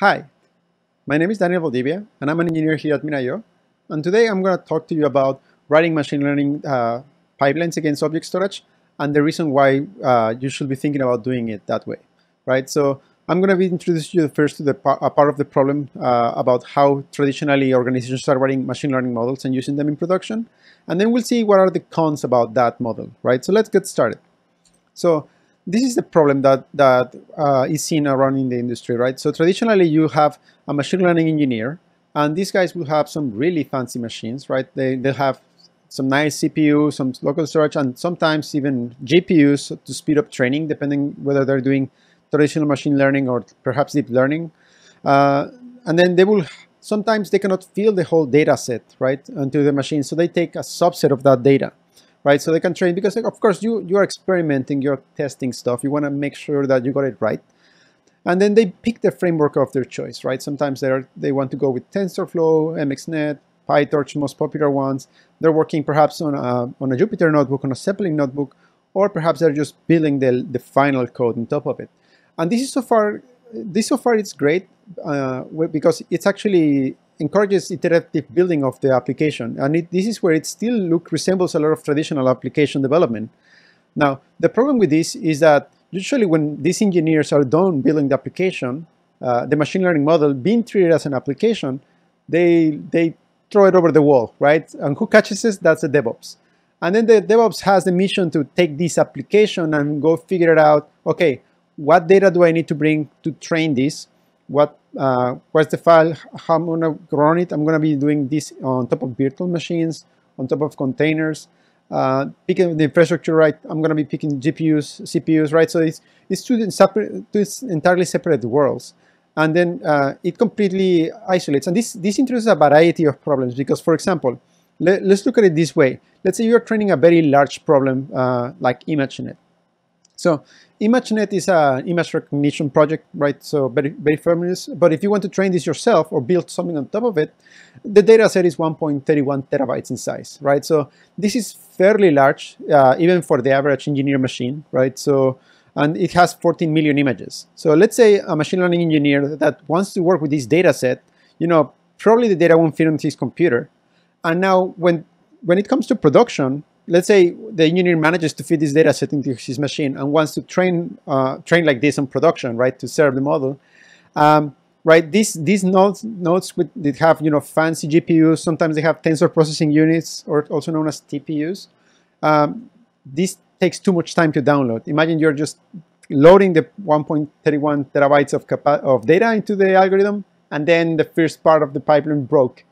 Hi, my name is Daniel Valdivia, and I'm an engineer here at MinIO. And today I'm going to talk to you about writing machine learning uh, pipelines against object storage and the reason why uh, you should be thinking about doing it that way, right? So I'm going to be introducing you first to the a part of the problem uh, about how traditionally organizations are writing machine learning models and using them in production. And then we'll see what are the cons about that model, right? So let's get started. So this is the problem that, that uh, is seen around in the industry, right? So traditionally you have a machine learning engineer and these guys will have some really fancy machines, right? They, they have some nice CPU, some local storage, and sometimes even GPUs to speed up training, depending whether they're doing traditional machine learning or perhaps deep learning. Uh, and then they will, sometimes they cannot fill the whole data set, right, onto the machine. So they take a subset of that data right? So they can train because of course you, you are experimenting, you're testing stuff. You want to make sure that you got it right. And then they pick the framework of their choice, right? Sometimes they are they want to go with TensorFlow, MXNet, PyTorch, most popular ones. They're working perhaps on a, on a Jupyter notebook, on a Zeppelin notebook, or perhaps they're just building the, the final code on top of it. And this is so far, this so far it's great uh, because it's actually encourages iterative building of the application. And it, this is where it still look resembles a lot of traditional application development. Now, the problem with this is that usually when these engineers are done building the application, uh, the machine learning model being treated as an application, they, they throw it over the wall, right? And who catches it? That's the DevOps. And then the DevOps has the mission to take this application and go figure it out, okay, what data do I need to bring to train this? what uh, what's the file, how I'm to run it. I'm going to be doing this on top of virtual machines, on top of containers. Uh, picking the infrastructure right, I'm going to be picking GPUs, CPUs, right? So it's, it's two, separate, two entirely separate worlds. And then uh, it completely isolates. And this, this introduces a variety of problems because, for example, let, us look at it this way. Let's say you're training a very large problem uh, like ImageNet. So ImageNet is an image recognition project, right? So very, very famous. But if you want to train this yourself or build something on top of it, the data set is 1.31 terabytes in size, right? So this is fairly large, uh, even for the average engineer machine, right? So, and it has 14 million images. So let's say a machine learning engineer that wants to work with this data set, you know, probably the data won't fit on his computer. And now when, when it comes to production, let's say the engineer manages to fit this data set into his machine and wants to train uh, train like this on production, right, to serve the model. Um, right, these these nodes nodes with they have you know fancy GPUs. Sometimes they have tensor processing units, or also known as TPUs. Um, this takes too much time to download. Imagine you're just loading the 1.31 terabytes of, of data into the algorithm, and then the first part of the pipeline broke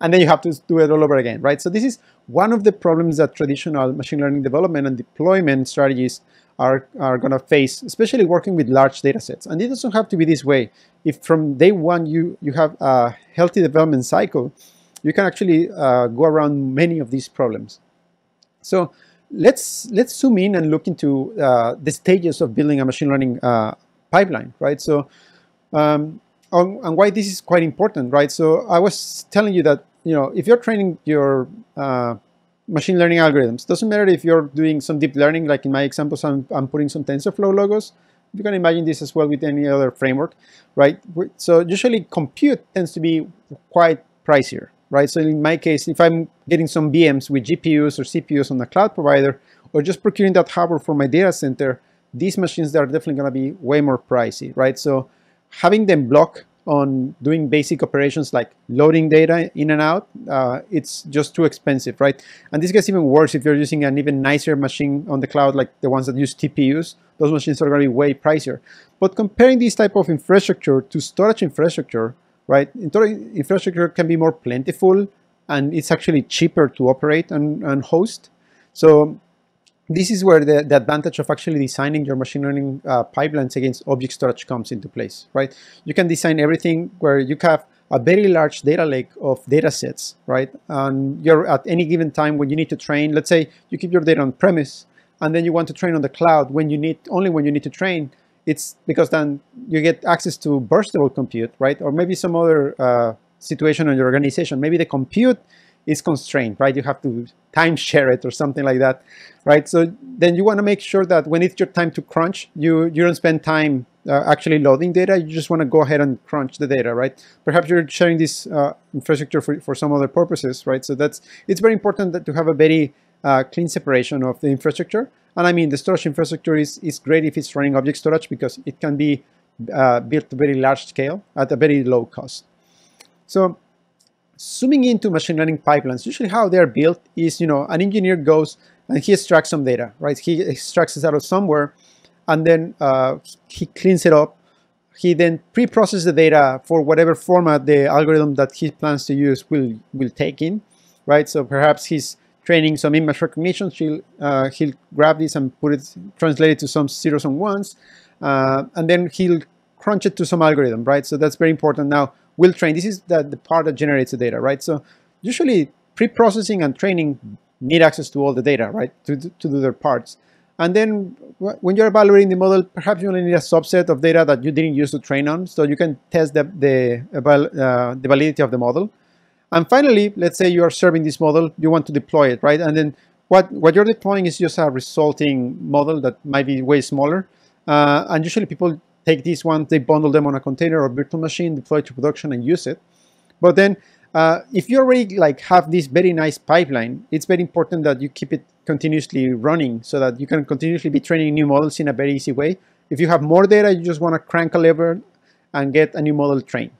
and then you have to do it all over again, right? So this is one of the problems that traditional machine learning development and deployment strategies are, are going to face, especially working with large data sets. And it doesn't have to be this way. If from day one you, you have a healthy development cycle, you can actually uh, go around many of these problems. So let's, let's zoom in and look into uh, the stages of building a machine learning uh, pipeline, right? So um, on, and why this is quite important, right? So I was telling you that you know, if you're training your uh, machine learning algorithms, doesn't matter if you're doing some deep learning, like in my examples, I'm, I'm putting some TensorFlow logos. You can imagine this as well with any other framework, right? So usually compute tends to be quite pricier, right? So in my case, if I'm getting some VMs with GPUs or CPUs on the cloud provider, or just procuring that hardware for my data center, these machines are definitely going to be way more pricey, right? So having them block on doing basic operations like loading data in and out, uh, it's just too expensive, right? And this gets even worse if you're using an even nicer machine on the cloud, like the ones that use TPUs. Those machines are going to be way pricier. But comparing this type of infrastructure to storage infrastructure, right? Infrastructure can be more plentiful and it's actually cheaper to operate and, and host. So this is where the, the advantage of actually designing your machine learning uh, pipelines against object storage comes into place, right? You can design everything where you have a very large data lake of data sets, right? And you're at any given time when you need to train, let's say you keep your data on premise and then you want to train on the cloud when you need, only when you need to train, it's because then you get access to burstable compute, right? Or maybe some other uh, situation in your organization. Maybe the compute is constrained, right? You have to time share it or something like that, right? So then you want to make sure that when it's your time to crunch, you, you don't spend time uh, actually loading data. You just want to go ahead and crunch the data, right? Perhaps you're sharing this uh, infrastructure for, for some other purposes, right? So that's it's very important that to have a very uh, clean separation of the infrastructure. And I mean, the storage infrastructure is, is great if it's running object storage because it can be uh, built very large scale at a very low cost. So zooming into machine learning pipelines, usually how they're built is, you know, an engineer goes and he extracts some data, right? He extracts it out of somewhere and then uh, he cleans it up. He then pre-processes the data for whatever format the algorithm that he plans to use will, will take in, right? So perhaps he's training some image recognition, he'll, uh, he'll grab this and put it, translate it to some zeros and ones, uh, and then he'll crunch it to some algorithm, right? So that's very important. Now, we'll train, this is the, the part that generates the data, right? So usually pre-processing and training need access to all the data, right, to, to do their parts. And then when you're evaluating the model, perhaps you only need a subset of data that you didn't use to train on, so you can test the, the, uh, the validity of the model. And finally, let's say you are serving this model, you want to deploy it, right? And then what, what you're deploying is just a resulting model that might be way smaller. Uh, and usually people take these ones, they bundle them on a container or virtual machine, deploy to production and use it. But then uh, if you already like have this very nice pipeline, it's very important that you keep it continuously running so that you can continuously be training new models in a very easy way. If you have more data, you just want to crank a lever and get a new model trained.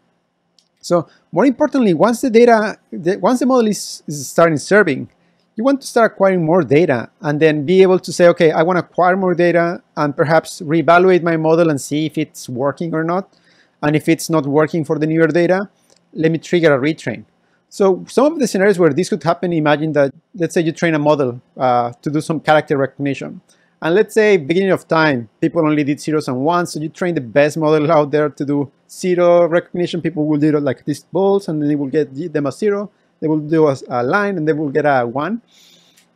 So more importantly, once the data, the, once the model is, is starting serving, you want to start acquiring more data and then be able to say, okay, I want to acquire more data and perhaps reevaluate my model and see if it's working or not. And if it's not working for the newer data, let me trigger a retrain. So some of the scenarios where this could happen, imagine that, let's say you train a model uh, to do some character recognition. And let's say beginning of time, people only did zeros and ones. So you train the best model out there to do zero recognition. People will do like these balls and then they will get them a zero. They will do a, a line and they will get a one.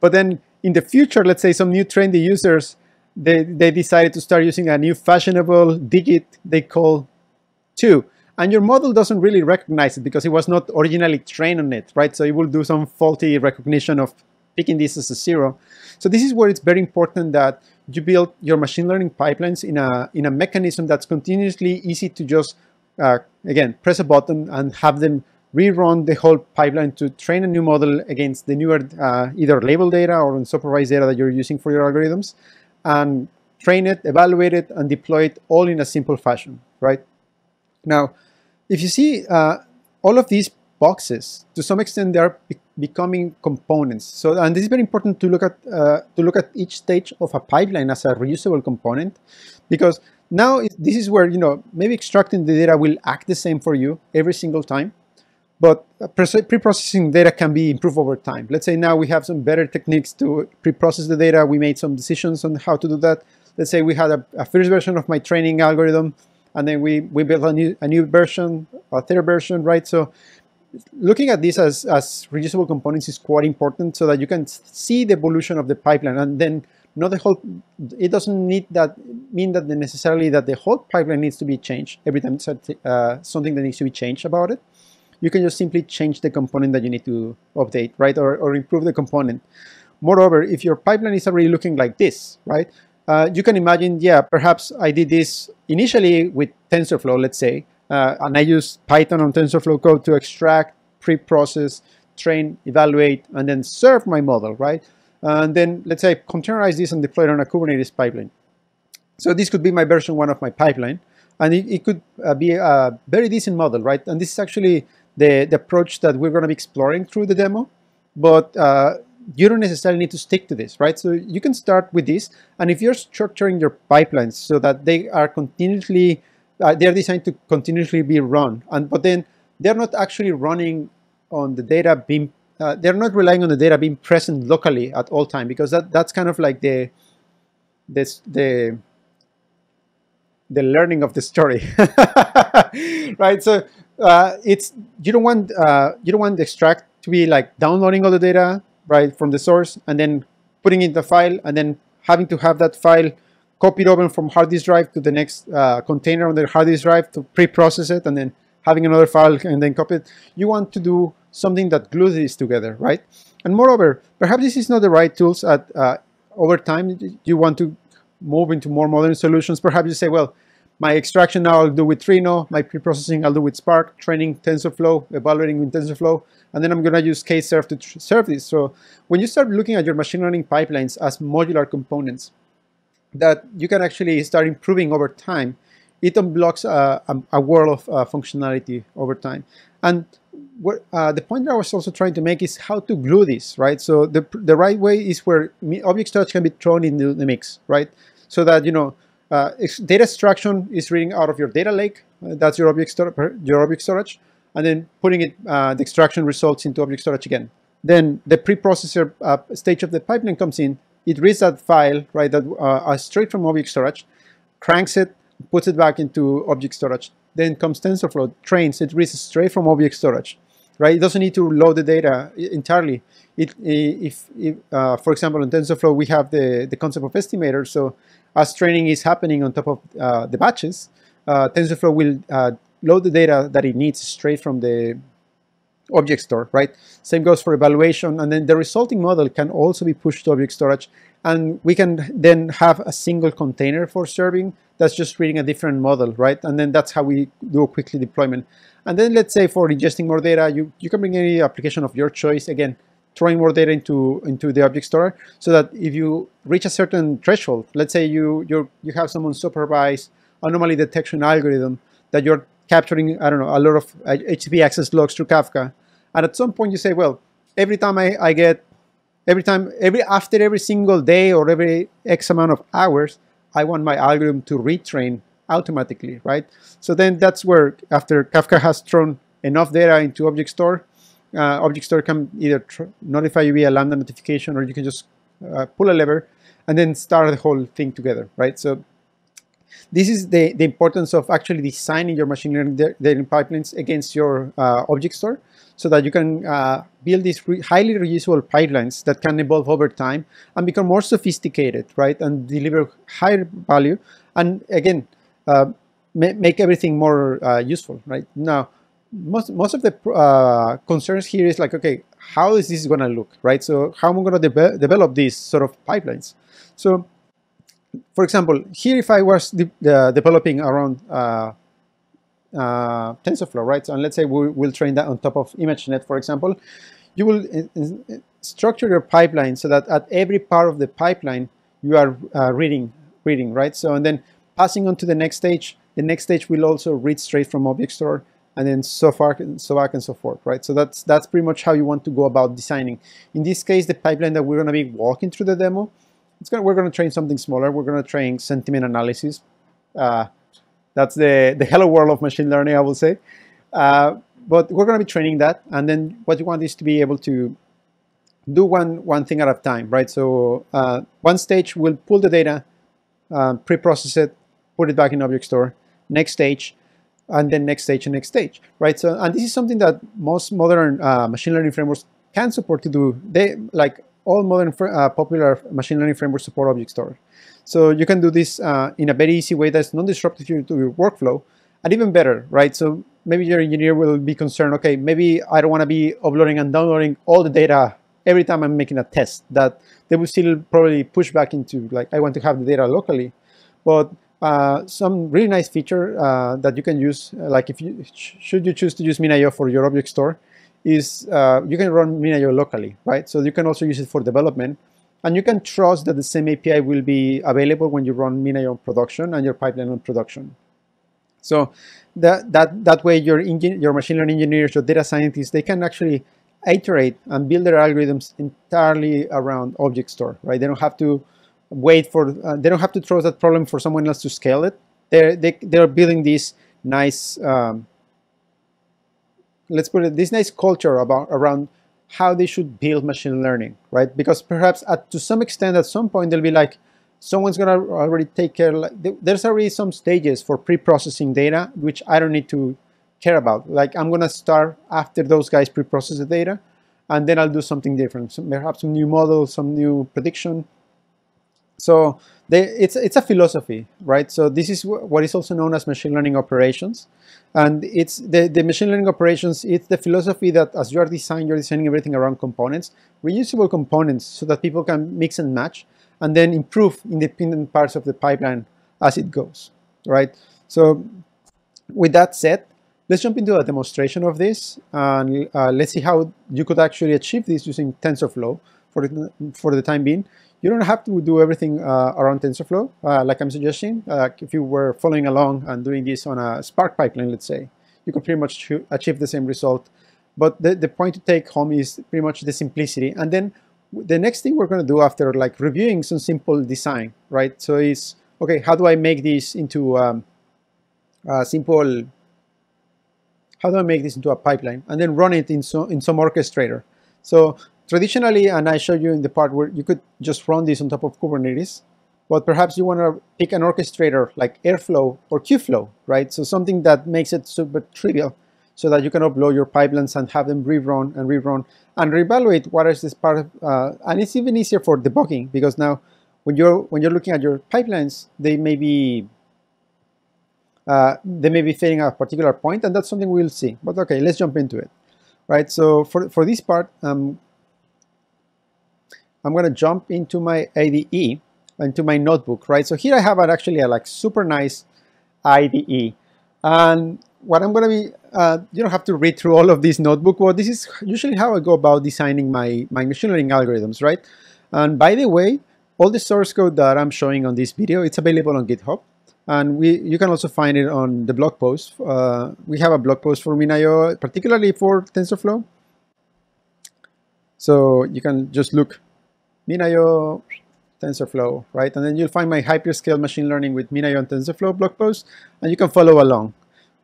But then in the future, let's say some new trendy users, they, they decided to start using a new fashionable digit they call two and your model doesn't really recognize it because it was not originally trained on it, right? So it will do some faulty recognition of picking this as a zero. So this is where it's very important that you build your machine learning pipelines in a, in a mechanism that's continuously easy to just, uh, again, press a button and have them rerun the whole pipeline to train a new model against the newer uh, either label data or unsupervised data that you're using for your algorithms and train it, evaluate it, and deploy it all in a simple fashion, right? Now, if you see uh, all of these boxes, to some extent, they are be becoming components. So, and this is very important to look at uh, to look at each stage of a pipeline as a reusable component, because now this is where you know maybe extracting the data will act the same for you every single time, but pre-processing data can be improved over time. Let's say now we have some better techniques to pre-process the data. We made some decisions on how to do that. Let's say we had a, a first version of my training algorithm and then we, we built a new, a new version, a third version, right? So looking at this as, as reusable components is quite important so that you can see the evolution of the pipeline and then not the whole, it doesn't need that, mean that necessarily that the whole pipeline needs to be changed every time uh, something that needs to be changed about it. You can just simply change the component that you need to update, right? Or, or improve the component. Moreover, if your pipeline is already looking like this, right? Uh, you can imagine, yeah, perhaps I did this initially with TensorFlow, let's say, uh, and I use Python on TensorFlow code to extract, pre-process, train, evaluate, and then serve my model, right? And then let's say containerize this and deploy it on a Kubernetes pipeline. So this could be my version one of my pipeline, and it, it could uh, be a very decent model, right? And this is actually the, the approach that we're going to be exploring through the demo. But uh, you don't necessarily need to stick to this, right? So you can start with this, and if you're structuring your pipelines so that they are continuously, uh, they're designed to continuously be run, and but then they're not actually running on the data being, uh, they're not relying on the data being present locally at all time because that that's kind of like the, this the the learning of the story, right? So uh, it's you don't want uh, you don't want the extract to be like downloading all the data right, from the source and then putting in the file and then having to have that file copied over from hard disk drive to the next uh, container on the hard disk drive to pre-process it and then having another file and then copy it. You want to do something that glues these together, right? And moreover, perhaps this is not the right tools at uh, over time. You want to move into more modern solutions. Perhaps you say, well, my extraction now I'll do with Trino, my pre-processing I'll do with Spark, training TensorFlow, evaluating with TensorFlow, and then I'm going to use KServe to serve this. So when you start looking at your machine learning pipelines as modular components that you can actually start improving over time, it unblocks a, a, a world of uh, functionality over time. And what, uh, the point that I was also trying to make is how to glue this, right? So the, the right way is where object storage can be thrown into the mix, right? So that, you know, uh, data extraction is reading out of your data lake. Uh, that's your object, your object storage. And then putting it, uh, the extraction results into object storage again. Then the preprocessor uh, stage of the pipeline comes in. It reads that file, right, that uh, straight from object storage, cranks it, puts it back into object storage. Then comes TensorFlow, trains, it reads straight from object storage, right? It doesn't need to load the data entirely. It, if, if uh, for example, in TensorFlow, we have the, the concept of estimator. So as training is happening on top of uh, the batches, uh, TensorFlow will uh, load the data that it needs straight from the object store, right? Same goes for evaluation, and then the resulting model can also be pushed to object storage, and we can then have a single container for serving that's just reading a different model, right? And then that's how we do a quickly deployment. And then let's say for ingesting more data, you, you can bring any application of your choice. Again, throwing more data into, into the object store so that if you reach a certain threshold, let's say you, you you have some unsupervised anomaly detection algorithm that you're capturing, I don't know, a lot of HTTP access logs through Kafka. And at some point you say, well, every time I, I get, every time, every after every single day or every X amount of hours, I want my algorithm to retrain automatically, right? So then that's where after Kafka has thrown enough data into object store, uh, object store can either notify you via Lambda notification or you can just uh, pull a lever and then start the whole thing together, right? So this is the, the importance of actually designing your machine learning data pipelines against your uh, object store so that you can uh, build these re highly reusable pipelines that can evolve over time and become more sophisticated, right, and deliver higher value, and again, uh, ma make everything more uh, useful, right? Now, most most of the uh, concerns here is like, okay, how is this going to look, right? So how am I going to de develop these sort of pipelines? So, for example, here if I was de developing around uh, uh, TensorFlow, right? So, and let's say we, will train that on top of ImageNet, for example. You will uh, structure your pipeline so that at every part of the pipeline you are uh, reading, reading, right? So, and then passing on to the next stage. The next stage will also read straight from object store, and then so far, so back and so forth, right? So that's that's pretty much how you want to go about designing. In this case, the pipeline that we're going to be walking through the demo, it's gonna, we're going to train something smaller. We're going to train sentiment analysis. Uh, that's the, the hello world of machine learning, I will say. Uh, but we're going to be training that. And then what you want is to be able to do one, one thing at a time, right? So uh, one stage will pull the data, uh, pre-process it, put it back in object store. Next stage, and then next stage and next stage, right? So, and this is something that most modern uh, machine learning frameworks can support to do. They like all modern uh, popular machine learning frameworks support object store. So you can do this uh, in a very easy way that's non-disruptive to your workflow, and even better, right? So maybe your engineer will be concerned, okay, maybe I don't want to be uploading and downloading all the data every time I'm making a test, that they will still probably push back into like, I want to have the data locally. But uh, some really nice feature uh, that you can use, uh, like if you, should you choose to use MinIO for your object store, is uh, you can run MinIO locally, right? So you can also use it for development. And you can trust that the same API will be available when you run MinIO on production and your pipeline on production. So that, that, that way your, your machine learning engineers, your data scientists, they can actually iterate and build their algorithms entirely around object store, right? They don't have to wait for, uh, they don't have to throw that problem for someone else to scale it. They're, they, they're building this nice, um, let's put it, this nice culture about around how they should build machine learning, right? Because perhaps at, to some extent, at some point, they'll be like, someone's gonna already take care, like, there's already some stages for pre-processing data, which I don't need to care about. Like I'm gonna start after those guys pre-process the data, and then I'll do something different. So perhaps some new model, some new prediction. So they, it's, it's a philosophy, right? So this is what is also known as machine learning operations. And it's the, the machine learning operations, it's the philosophy that as you are designing, you're designing everything around components, reusable components so that people can mix and match and then improve independent parts of the pipeline as it goes, right? So with that said, let's jump into a demonstration of this and uh, let's see how you could actually achieve this using TensorFlow for the, for the time being. You don't have to do everything uh, around TensorFlow, uh, like I'm suggesting. Uh, if you were following along and doing this on a Spark pipeline, let's say, you could pretty much achieve the same result. But the, the point to take home is pretty much the simplicity. And then the next thing we're going to do after like reviewing some simple design, right? So it's, okay, how do I make this into um, a simple, how do I make this into a pipeline? And then run it in, so, in some orchestrator. So traditionally, and I showed you in the part where you could just run this on top of Kubernetes, but perhaps you want to pick an orchestrator like Airflow or Kubeflow, right? So something that makes it super trivial so that you can upload your pipelines and have them rerun and rerun and reevaluate what is this part of, uh, and it's even easier for debugging because now when you're when you're looking at your pipelines, they may be uh, they may be failing at a particular point, and that's something we'll see. But okay, let's jump into it, right? So for for this part, um, I'm going to jump into my IDE, into my notebook, right? So here I have actually a like super nice IDE, and what I'm going to be, uh, you don't have to read through all of this notebook. Well, this is usually how I go about designing my, my machine learning algorithms, right? And by the way, all the source code that I'm showing on this video, it's available on GitHub. And we, you can also find it on the blog post. Uh, we have a blog post for Min.io, particularly for TensorFlow. So you can just look Min.io TensorFlow, right? And then you'll find my hyperscale machine learning with Min.io and TensorFlow blog post, and you can follow along.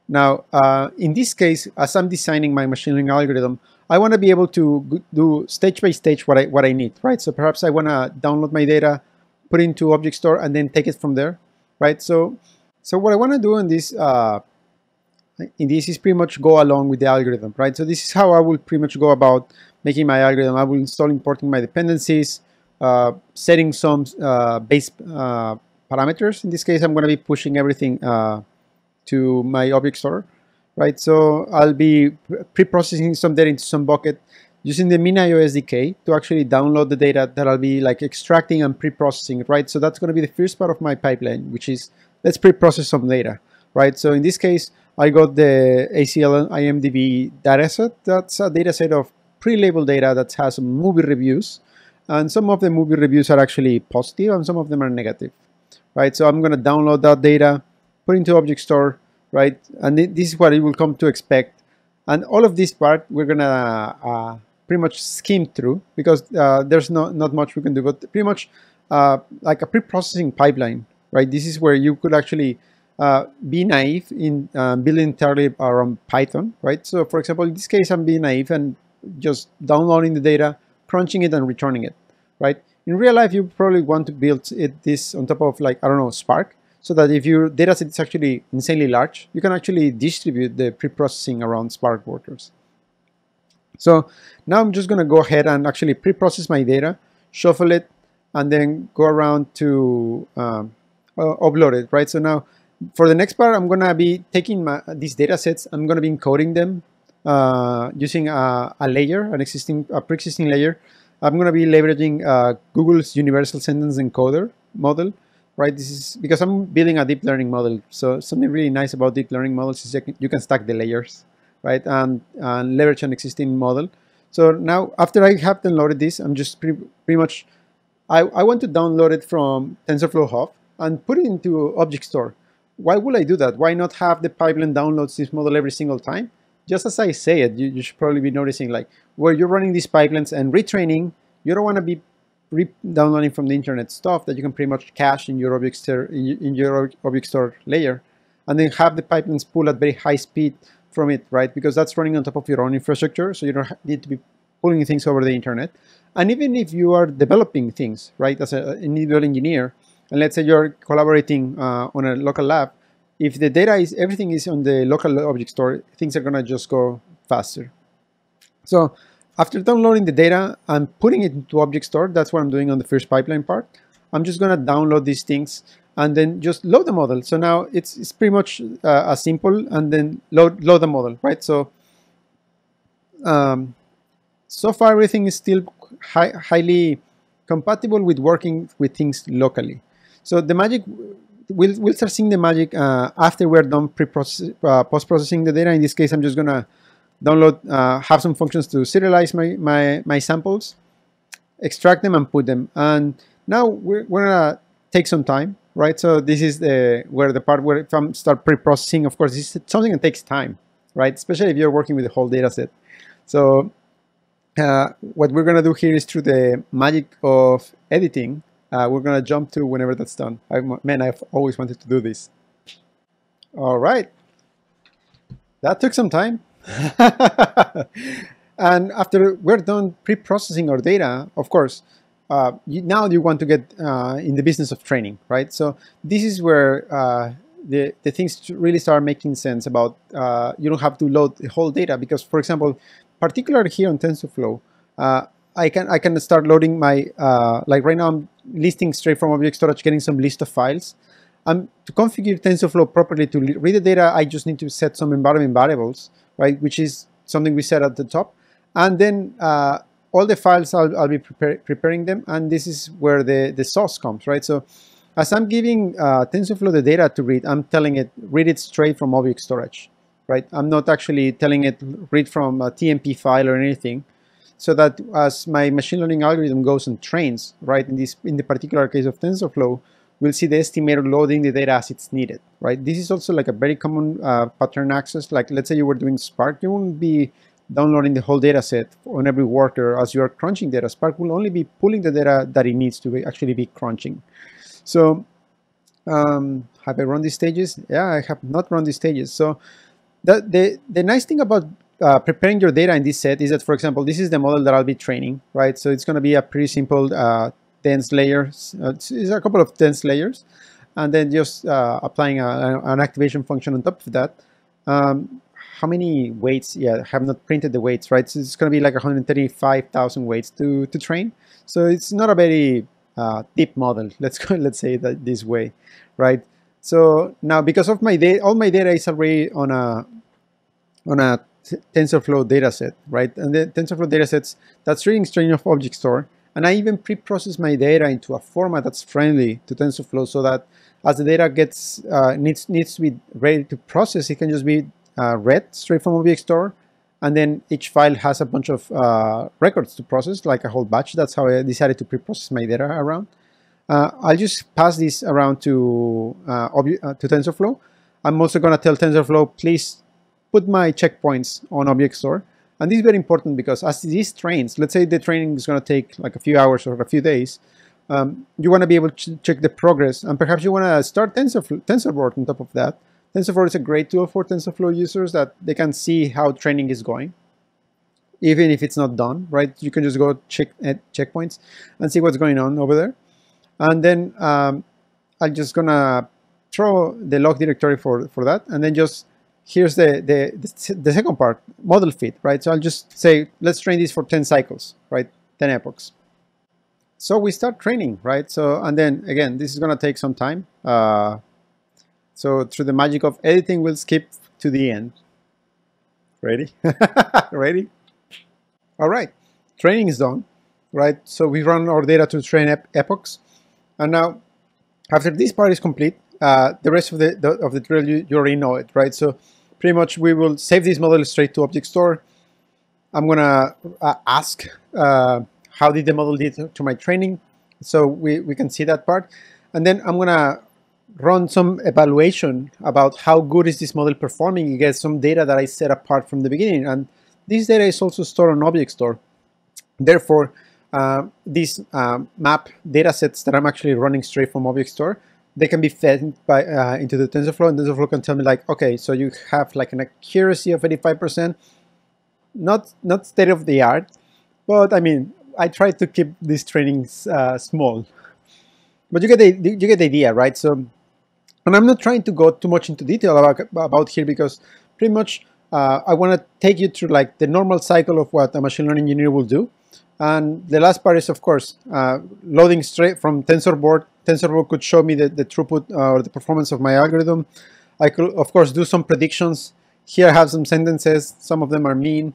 Now, uh, in this case, as I'm designing my machine learning algorithm, I want to be able to do stage by stage what I, what I need, right? So perhaps I want to download my data, put it into object store, and then take it from there, right? So, so what I want to do in this, uh, in this is pretty much go along with the algorithm, right? So this is how I will pretty much go about making my algorithm. I will install importing my dependencies, setting some uh, base uh, parameters. In this case, I'm going to be pushing everything uh, to my object store, right? So I'll be pre-processing some data into some bucket using the Min.io SDK to actually download the data that I'll be like extracting and pre-processing, right? So that's going to be the first part of my pipeline, which is let's pre-process some data, right? So in this case, I got the ACL IMDb dataset. That's a dataset of pre-labeled data that has movie reviews. And some of the movie reviews are actually positive and some of them are negative, right? So I'm going to download that data, put into object store, right? And this is what it will come to expect. And all of this part we're gonna uh, pretty much skim through because uh, there's not, not much we can do, but pretty much uh, like a pre-processing pipeline, right? This is where you could actually uh, be naive in uh, building entirely around Python, right? So for example, in this case, I'm being naive and just downloading the data, crunching it and returning it, right? In real life, you probably want to build it this on top of like, I don't know, Spark, so that if your data set is actually insanely large, you can actually distribute the pre-processing around Spark workers. So now I'm just going to go ahead and actually pre-process my data, shuffle it, and then go around to um, uh, upload it, right? So now for the next part, I'm going to be taking my, these data sets, I'm going to be encoding them uh, using a, a, layer, an existing, a pre-existing layer. I'm going to be leveraging uh, Google's Universal Sentence Encoder model right? This is because I'm building a deep learning model. So something really nice about deep learning models is you can stack the layers, right? And, and leverage an existing model. So now after I have downloaded this, I'm just pretty, pretty much, I, I want to download it from TensorFlow Hub and put it into object store. Why would I do that? Why not have the pipeline downloads this model every single time? Just as I say it, you, you should probably be noticing like where you're running these pipelines and retraining, you don't want to be downloading from the internet stuff that you can pretty much cache in your object store, in your object store layer, and then have the pipelines pull at very high speed from it, right? Because that's running on top of your own infrastructure, so you don't need to be pulling things over the internet. And even if you are developing things, right, as an individual engineer, and let's say you're collaborating uh, on a local lab, if the data is everything is on the local object store, things are gonna just go faster. So after downloading the data and putting it into object store, that's what I'm doing on the first pipeline part. I'm just going to download these things and then just load the model. So now it's, it's pretty much uh, as simple and then load, load the model, right? So, um, so far everything is still highly compatible with working with things locally. So the magic we'll, we'll start seeing the magic uh, after we're done pre-process, uh, post-processing the data. In this case, I'm just gonna download, uh, have some functions to serialize my, my, my samples, extract them and put them. And now we're, we're gonna take some time, right? So this is the where the part where if I'm start pre-processing, of course, this is something that takes time, right? Especially if you're working with the whole data set. So uh, what we're gonna do here is through the magic of editing, uh, we're gonna jump to whenever that's done. I, man, I've always wanted to do this. All right, that took some time. and after we're done pre-processing our data, of course, uh, you, now you want to get uh, in the business of training, right? So this is where uh, the, the things really start making sense about uh, you don't have to load the whole data because, for example, particularly here on TensorFlow, uh, I can I can start loading my uh, like right now I'm listing straight from object storage, getting some list of files. Um, to configure TensorFlow properly to read the data, I just need to set some environment variables, right? Which is something we set at the top, and then uh, all the files I'll, I'll be prepare, preparing them, and this is where the the source comes, right? So as I'm giving uh, TensorFlow the data to read, I'm telling it read it straight from object storage, right? I'm not actually telling it read from a TMP file or anything so that as my machine learning algorithm goes and trains, right, in this in the particular case of TensorFlow, we'll see the estimator loading the data as it's needed, right? This is also like a very common uh, pattern access. Like let's say you were doing Spark, you won't be downloading the whole data set on every worker as you are crunching data. Spark will only be pulling the data that it needs to be, actually be crunching. So um, have I run these stages? Yeah, I have not run these stages. So the, the nice thing about uh, preparing your data in this set is that, for example, this is the model that I'll be training, right? So it's going to be a pretty simple uh, dense layers. Uh, it's, a couple of dense layers, and then just uh, applying a, an activation function on top of that. Um, how many weights? Yeah, I have not printed the weights, right? So it's going to be like 135,000 weights to, to train. So it's not a very uh, deep model. Let's go, let's say that this way, right? So now because of my data, all my data is already on a on a TensorFlow dataset, right? And the TensorFlow datasets, that's reading string of object store. And I even pre-process my data into a format that's friendly to TensorFlow so that as the data gets uh, needs needs to be ready to process, it can just be uh, read straight from object store. And then each file has a bunch of uh, records to process, like a whole batch. That's how I decided to pre-process my data around. Uh, I'll just pass this around to, uh, uh, to TensorFlow. I'm also going to tell TensorFlow, please put my checkpoints on object store. And this is very important because as these trains, let's say the training is going to take like a few hours or a few days, um, you want to be able to check the progress and perhaps you want to start TensorFlow, TensorBoard on top of that. TensorFlow is a great tool for TensorFlow users that they can see how training is going, even if it's not done, right? You can just go check at checkpoints and see what's going on over there. And then um, I'm just gonna throw the log directory for, for that and then just here's the, the, the second part, model fit, right? So I'll just say, let's train this for 10 cycles, right? 10 epochs. So we start training, right? So, and then again, this is gonna take some time. Uh, so through the magic of editing, we'll skip to the end. Ready? Ready? All right, training is done, right? So we run our data to train ep epochs. And now, after this part is complete, uh, the rest of the, the, of the drill, you, you already know it, right? So pretty much we will save this model straight to object store. I'm gonna uh, ask uh, how did the model did to my training. So we, we can see that part. And then I'm gonna run some evaluation about how good is this model performing against some data that I set apart from the beginning. And this data is also stored on object store. Therefore, uh, these uh, map data sets that I'm actually running straight from object store they can be fed by uh, into the TensorFlow, and TensorFlow can tell me like, okay, so you have like an accuracy of 85%, not not state of the art, but I mean, I try to keep these trainings uh, small, but you get the you get the idea, right? So, and I'm not trying to go too much into detail about about here because pretty much uh, I want to take you through like the normal cycle of what a machine learning engineer will do. And the last part is, of course, uh, loading straight from TensorBoard. TensorBoard could show me the, the throughput uh, or the performance of my algorithm. I could, of course, do some predictions. Here I have some sentences. Some of them are mean.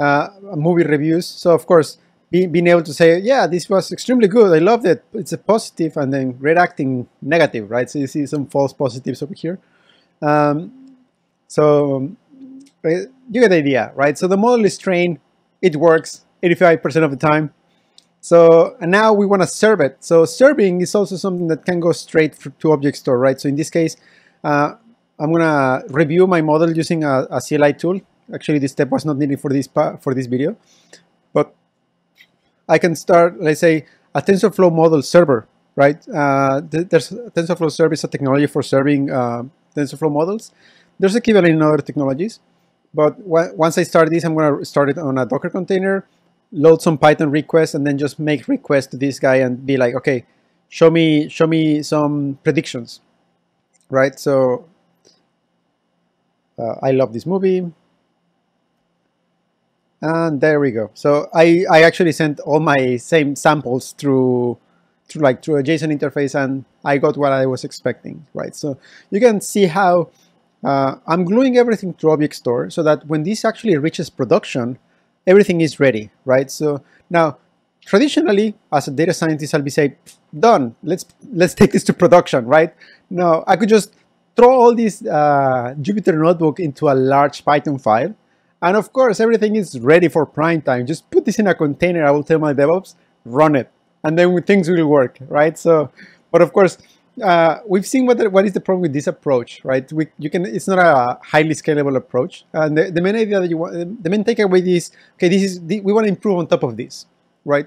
Uh, movie reviews. So, of course, be, being able to say, yeah, this was extremely good. I loved it. It's a positive. and then reacting negative, right? So you see some false positives over here. Um, so you get the idea, right? So the model is trained. It works 85% of the time. So and now we want to serve it. So serving is also something that can go straight to object store, right? So in this case, uh, I'm gonna review my model using a, a, CLI tool. Actually, this step was not needed for this for this video, but I can start, let's say, a TensorFlow model server, right? Uh, there's TensorFlow server is a technology for serving uh, TensorFlow models. There's equivalent in other technologies, but once I start this, I'm gonna start it on a Docker container, load some Python requests, and then just make requests to this guy and be like, okay, show me show me some predictions, right? So uh, I love this movie. And there we go. So I, I actually sent all my same samples through through like through a JSON interface and I got what I was expecting, right? So you can see how uh, I'm gluing everything to Object Store so that when this actually reaches production, everything is ready, right? So now, traditionally, as a data scientist, I'll be say, done, let's, let's take this to production, right? Now, I could just throw all this uh, Jupyter Notebook into a large Python file. And of course, everything is ready for prime time. Just put this in a container. I will tell my DevOps, run it. And then things will work, right? So, but of course, uh, we've seen what, the, what is the problem with this approach, right? We, you can, it's not a highly scalable approach. And the, the main idea that you want, the main takeaway is, okay, this is, we want to improve on top of this, right?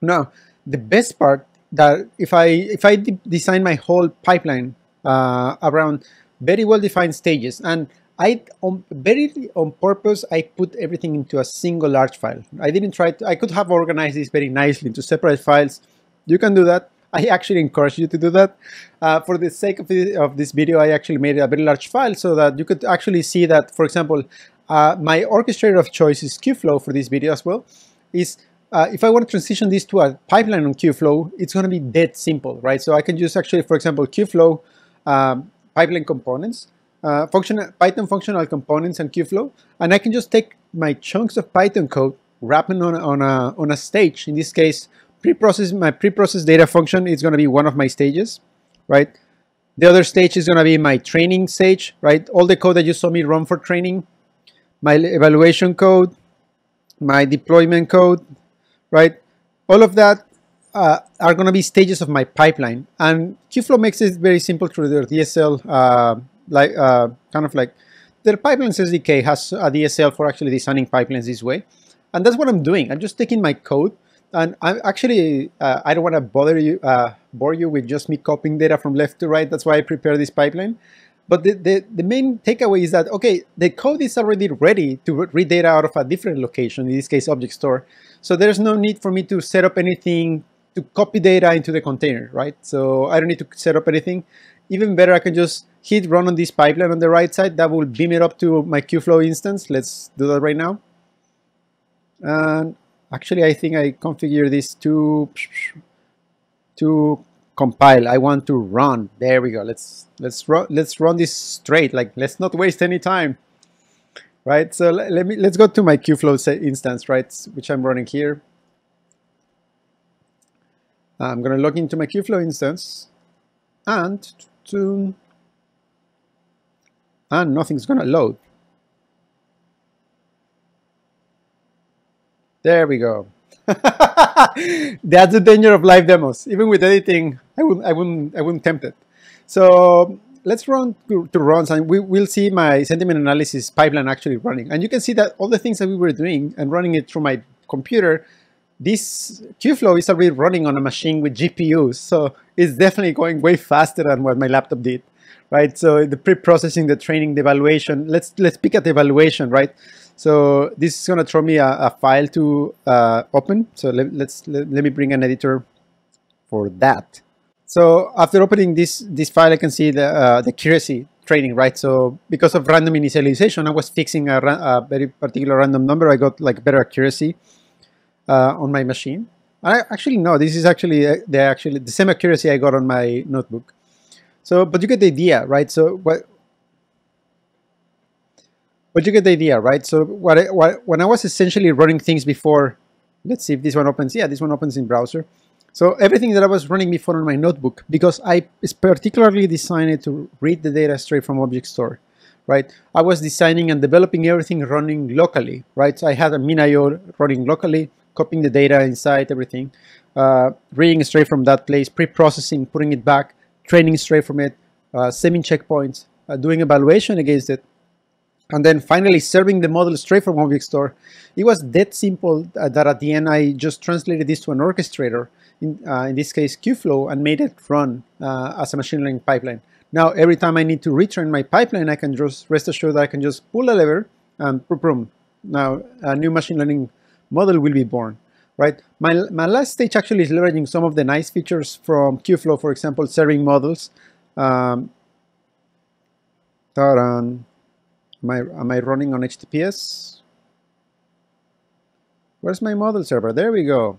Now, the best part that if I, if I de design my whole pipeline uh, around very well-defined stages. And I, on, very on purpose, I put everything into a single large file. I didn't try to, I could have organized this very nicely into separate files. You can do that. I actually encourage you to do that. Uh, for the sake of, the, of this video, I actually made a very large file so that you could actually see that, for example, uh, my orchestrator of choice is Kubeflow for this video as well, is uh, if I want to transition this to a pipeline on Kubeflow, it's going to be dead simple, right? So I can use actually, for example, Kubeflow um, pipeline components, uh, Python functional components and Kubeflow, and I can just take my chunks of Python code, wrap them on, on, a, on a stage. In this case, pre-process my pre-process data function is going to be one of my stages, right? The other stage is going to be my training stage, right? All the code that you saw me run for training, my evaluation code, my deployment code, right? All of that uh, are going to be stages of my pipeline. And Kubeflow makes it very simple through their DSL, uh, like uh, kind of like their pipelines SDK has a DSL for actually designing pipelines this way. And that's what I'm doing. I'm just taking my code and I'm actually, uh, I don't want to bother you, uh, bore you with just me copying data from left to right. That's why I prepare this pipeline. But the, the, the, main takeaway is that, okay, the code is already ready to read data out of a different location, in this case, object store. So there's no need for me to set up anything to copy data into the container, right? So I don't need to set up anything. Even better, I can just hit run on this pipeline on the right side. That will beam it up to my Kubeflow instance. Let's do that right now. And actually, I think I configure this to to compile. I want to run. There we go. Let's let's run let's run this straight. Like let's not waste any time. Right. So let me let's go to my Kubeflow instance, right, which I'm running here. I'm going to log into my Kubeflow instance and to and nothing's going to load. There we go. That's the danger of live demos. Even with editing, I wouldn't, I wouldn't, I wouldn't tempt it. So let's run to, runs and we will see my sentiment analysis pipeline actually running. And you can see that all the things that we were doing and running it through my computer this Kubeflow is already running on a machine with GPUs, so it's definitely going way faster than what my laptop did, right? So the pre-processing, the training, the evaluation. Let's let's pick at the evaluation, right? So this is gonna throw me a, a file to uh, open. So let, let's let, let me bring an editor for that. So after opening this this file, I can see the uh, the accuracy training, right? So because of random initialization, I was fixing a, a very particular random number. I got like better accuracy uh, on my machine. I actually no, this is actually uh, the actually the same accuracy I got on my notebook. So, but you get the idea, right? So what? But you get the idea, right? So what, I, what when I was essentially running things before let's see if this one opens. Yeah, this one opens in browser. So everything that I was running before on my notebook, because I particularly designed to read the data straight from Object Store, right? I was designing and developing everything running locally, right? So I had a MinIO running locally, copying the data inside everything, uh, reading straight from that place, pre-processing, putting it back, training straight from it, uh, saving checkpoints, uh, doing evaluation against it, and then finally serving the model straight from Object Store. It was that simple uh, that at the end I just translated this to an orchestrator in, uh, in this case Kubeflow, and made it run uh, as a machine learning pipeline. Now, every time I need to retrain my pipeline, I can just rest assured that I can just pull a lever and boom, now a new machine learning model will be born, right? My, my last stage actually is leveraging some of the nice features from Kubeflow, for example, serving models. Um, am I, am I running on HTTPS? Where's my model server? There we go.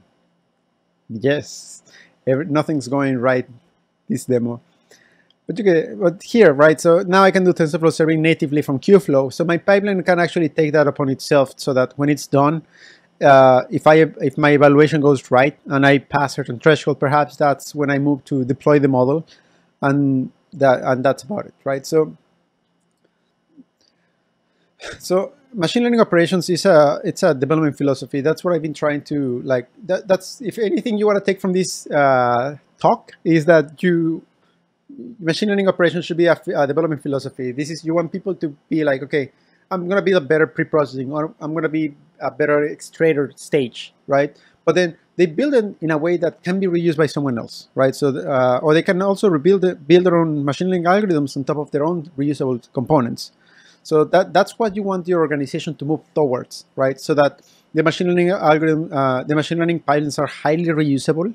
Yes, Every, nothing's going right this demo. But, get, but here, right, so now I can do TensorFlow serving natively from Kubeflow. So my pipeline can actually take that upon itself so that when it's done, uh, if I if my evaluation goes right and I pass certain threshold, perhaps that's when I move to deploy the model, and that and that's about it, right? So so machine learning operations is a it's a development philosophy. That's what I've been trying to like. That, that's if anything you want to take from this uh, talk is that you machine learning operations should be a, a, development philosophy. This is you want people to be like, okay, I'm gonna be a better pre-processing, or I'm gonna be a better extractor stage, right? But then they build it in a way that can be reused by someone else, right? So, uh, or they can also rebuild it, build their own machine learning algorithms on top of their own reusable components. So that, that's what you want your organization to move towards, right? So that the machine learning algorithm, uh, the machine learning pipelines are highly reusable.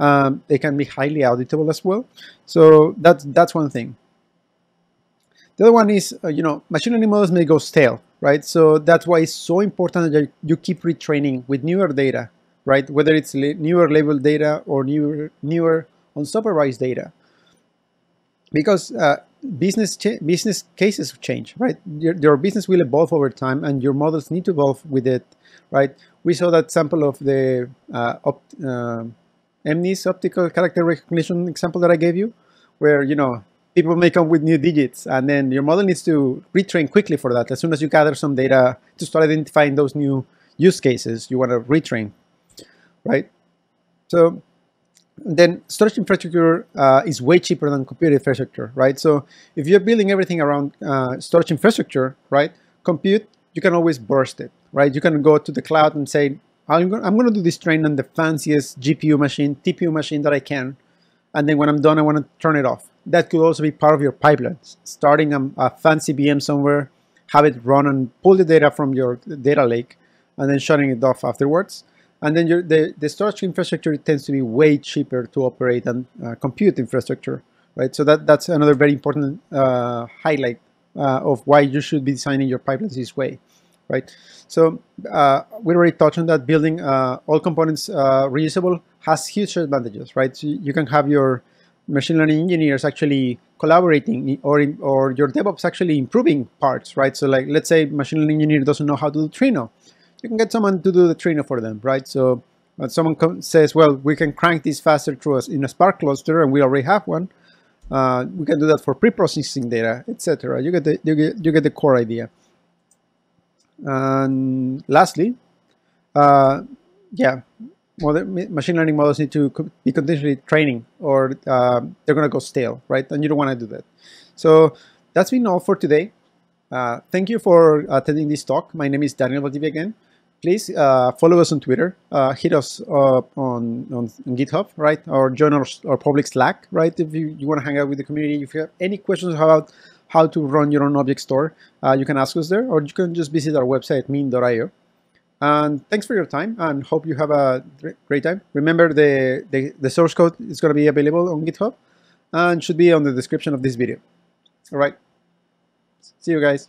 Um, they can be highly auditable as well. So that's, that's one thing. The other one is, uh, you know, machine learning models may go stale, right? So that's why it's so important that you keep retraining with newer data, right? Whether it's newer label data or newer, newer unsupervised data. Because uh, business business cases change, right? Your, your, business will evolve over time, and your models need to evolve with it, right? We saw that sample of the uh, opt, uh, optical character recognition example that I gave you, where you know people may come with new digits, and then your model needs to retrain quickly for that. As soon as you gather some data to start identifying those new use cases, you want to retrain, right? So then storage infrastructure uh, is way cheaper than compute infrastructure, right? So if you're building everything around uh, storage infrastructure, right, compute, you can always burst it, right? You can go to the cloud and say, I'm going, I'm going to do this train on the fanciest GPU machine, TPU machine that I can, and then when I'm done, I want to turn it off. That could also be part of your pipeline, starting a, a fancy VM somewhere, have it run and pull the data from your data lake, and then shutting it off afterwards. And then your, the, the storage infrastructure tends to be way cheaper to operate than uh, compute infrastructure, right? So that, that's another very important uh, highlight uh, of why you should be designing your pipelines this way, right? So uh, we already touched on that building uh, all components uh, reusable has huge advantages, right? So you can have your machine learning engineers actually collaborating or, or your DevOps actually improving parts, right? So like, let's say machine learning engineer doesn't know how to do Trino you can get someone to do the Trino for them, right? So when someone says, well, we can crank this faster through us in a Spark cluster, and we already have one. Uh, we can do that for pre-processing data, etc. You get the you get you get the core idea. And lastly, uh, yeah, well, machine learning models need to be continuously training, or uh, they're going to go stale, right? And you don't want to do that. So that's been all for today. Uh, thank you for attending this talk. My name is Daniel Valdivia again please uh, follow us on Twitter, uh, hit us on, on, on, GitHub, right? Or join our, our public Slack, right? If you, you want to hang out with the community, if you have any questions about how to run your own object store, uh, you can ask us there, or you can just visit our website, min.io. And thanks for your time, and hope you have a great time. Remember, the, the, the source code is going to be available on GitHub, and should be on the description of this video. All right. See you guys.